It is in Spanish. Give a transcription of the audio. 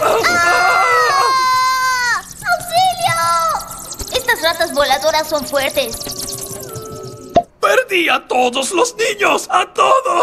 ¡Ah! ¡Auxilio! Estas ratas voladoras son fuertes. ¡Perdí a todos los niños! ¡A todos!